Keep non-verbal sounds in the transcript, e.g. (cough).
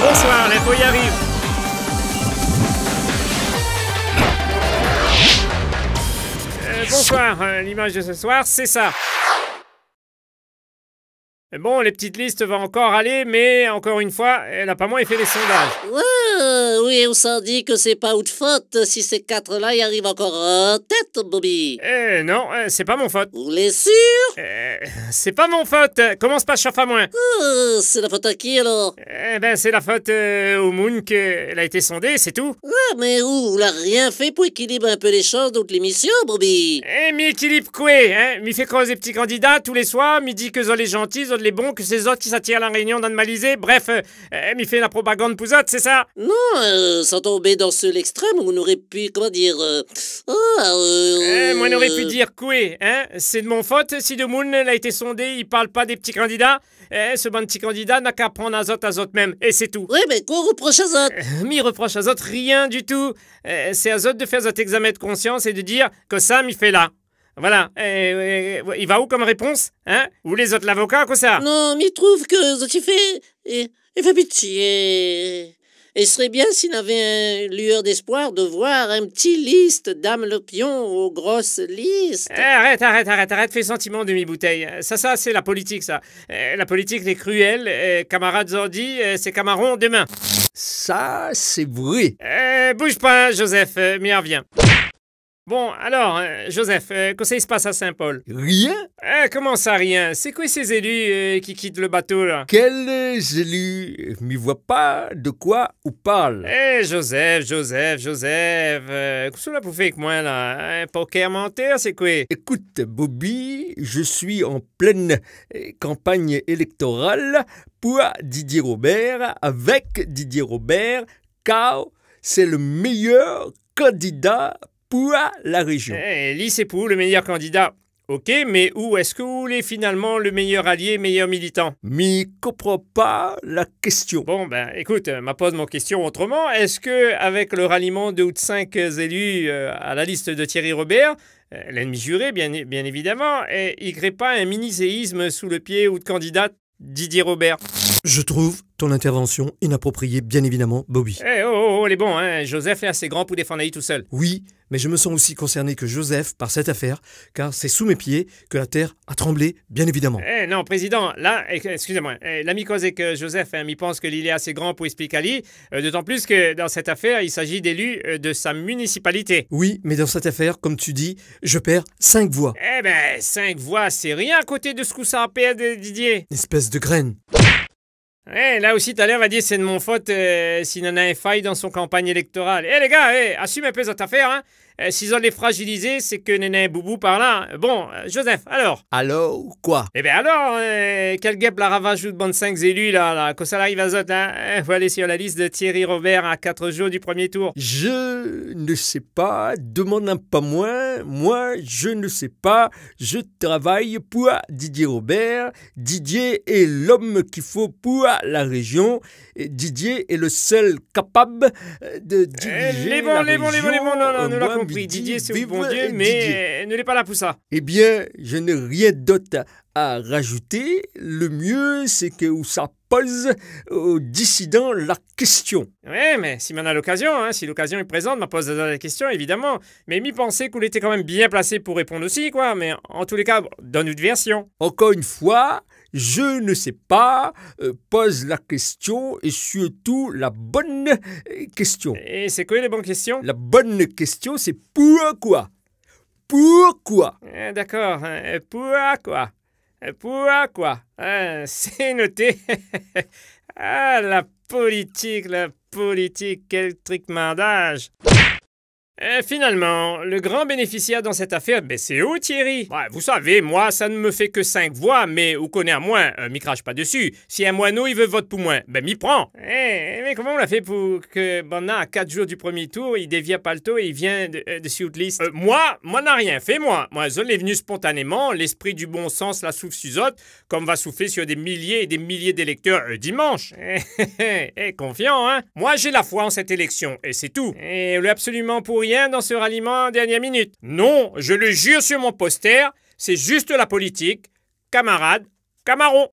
Bonsoir, l'info y arrive. Euh, bonsoir, euh, l'image de ce soir, c'est ça. Bon, les petites listes vont encore aller, mais encore une fois, elle a pas moins fait les sondages. Ouais, oui, on s'en dit que c'est pas de faute si ces quatre-là y arrivent encore en tête, Bobby. Eh non, euh, c'est pas mon faute. Vous l'êtes sûr? Euh, c'est pas mon faute. Commence pas, chauffe à moins. Ah, C'est la faute à qui alors? Eh ben, c'est la faute euh, au Moon qu'elle a été sondée, c'est tout. Ah, mais où? Vous l'a rien fait pour équilibrer un peu les chances d'autres l'émission, Bobby Eh, mi équilibre quoi, hein? Mi fait creuser petits candidats tous les soirs, mi dit que zol les gentils, les bons, que c'est autres qui s'attirent à la réunion d'Anmalisé. Bref, euh, euh, mi fait la propagande pousotte, c'est ça? Non, euh, sans tomber dans ce l'extrême on aurait pu, comment dire... Euh, ah, euh, Eh, moi, on aurait pu dire quoi, hein? C'est de mon faute si de Moon elle a été sondé, il parle pas des petits candidats. Eh, ce bon petit candidat n'a qu'à prendre Azot Azot même, et c'est tout. Oui, mais quoi reproche à ça Mi reproche à Azot rien du tout. C'est à Azot de faire cet examen de conscience et de dire que ça m'y fait là. Voilà. Eh, eh, il va où comme réponse Hein? Ou les autres l'avocat, quoi ça? Non, mais il trouve que ça tu fait... Il il fait pitié. Et ce serait bien s'il n'avait une lueur d'espoir de voir un petit liste d'âme le pion aux grosses listes. Eh, arrête, arrête, arrête, arrête, fais sentiment demi-bouteille. Ça, ça, c'est la politique, ça. Eh, la politique, est cruelle. Eh, camarades Zordi, eh, c'est camarons demain. Ça, c'est vrai. Eh, bouge pas, Joseph, euh, m'y reviens. Bon, alors, euh, Joseph, euh, qu'est-ce qui se passe à Saint-Paul? Rien. Eh, comment ça, rien? C'est quoi ces élus euh, qui quittent le bateau, là? Quels élus m'y voient pas de quoi ou parle Eh, Joseph, Joseph, Joseph, euh, qu'est-ce que vous faites avec moi, là Un poker menteur, c'est quoi? Écoute, Bobby, je suis en pleine campagne électorale pour Didier Robert. Avec Didier Robert, car c'est le meilleur candidat pour la région. Eh, Lee, c'est pour le meilleur candidat. Ok, mais où est-ce que vous voulez finalement le meilleur allié, meilleur militant? Mais comprends pas la question. Bon, ben écoute, euh, ma pose mon question autrement. Est-ce que avec le ralliement de ou de cinq élus euh, à la liste de Thierry Robert, euh, l'ennemi juré, bien, bien évidemment, eh, il crée pas un mini-séisme sous le pied ou de candidat Didier Robert? Je trouve ton intervention inappropriée, bien évidemment, Bobby. Eh oh, oh, oh, les bons, hein. Joseph est assez grand pour défendre tout seul. Oui, mais je me sens aussi concerné que Joseph par cette affaire, car c'est sous mes pieds que la terre a tremblé, bien évidemment. Eh non, président, là, eh, excusez-moi, eh, l'ami cause est que Joseph, hein, il pense que l'île est assez grand pour expliquer Ali, euh, d'autant plus que dans cette affaire, il s'agit d'élus euh, de sa municipalité. Oui, mais dans cette affaire, comme tu dis, je perds cinq voix. Eh ben, cinq voix, c'est rien à côté de ce que ça a perdre, Didier. Espèce de graine. Là aussi, tout à l'heure, va dire c'est de mon faute euh, s'il en a un faille dans son campagne électorale. Eh les gars, eh, assume un peu cette affaire, hein. Euh, S'ils ont les fragilisés, c'est que Néné un boubou par là. Bon, euh, Joseph, alors Alors, quoi? Eh ben alors, euh, quel guêpe la ravage de bonne cinq élus, là, là, que ça arrive à Zot, hein Faut aller sur la liste de Thierry Robert à quatre jours du premier tour. Je ne sais pas, demande un pas moins. Moi, je ne sais pas. Je travaille pour Didier Robert. Didier est l'homme qu'il faut pour la région. Et Didier est le seul capable euh, de Eh, diriger les bons, la les bons, les bons, les bons, non, non, région. nous l'a Dit, Didier, c'est vive bon Dieu, mais ne l'est pas là pour ça. Eh bien, je n'ai rien d'autre à rajouter. Le mieux, c'est que ça pose aux dissidents la question. Ouais, mais si m'en a l'occasion, hein, si l'occasion est présente, m'a pose la question, évidemment. Mais m'y penser qu'il était quand même bien placé pour répondre aussi, quoi. Mais en tous les cas, donne une version. Encore une fois, je ne sais pas, euh, pose la question et surtout la bonne euh, question. Et c'est quoi les bonnes questions? La bonne question, c'est pourquoi Pourquoi Eh, D'accord. hein, Pourquoi Eh, Pourquoi Ah, (laughs) C'est noté. (laughs) ah, la politique, la politique, quel truc mandage. Euh, finalement, le grand bénéficiaire dans cette affaire, ben, c'est où Thierry Vous savez, moi, ça ne me fait que cinq voix, mais où connaît à moins, euh, m'y crache pas dessus. Si un moineau, il veut vote pour moi, ben m'y prend. Eh, mais comment on l'a fait pour que, maintenant, à quatre jours du premier tour, il dévie taux et il vient de, euh, de suite liste? Euh, Moi, moi n'a rien fait, moi. Moi, Zol est venu spontanément, l'esprit du bon sens la souffle suzote, comme va souffler sur des milliers et des milliers d'électeurs euh, dimanche. (laughs) Eh, eh, eh, confiant, hein? Moi, j'ai la foi en cette élection, et c'est tout. Et absolument pour rien dans ce ralliement en dernière minute. Non, je le jure sur mon poster, c'est juste la politique. Camarades, camarons.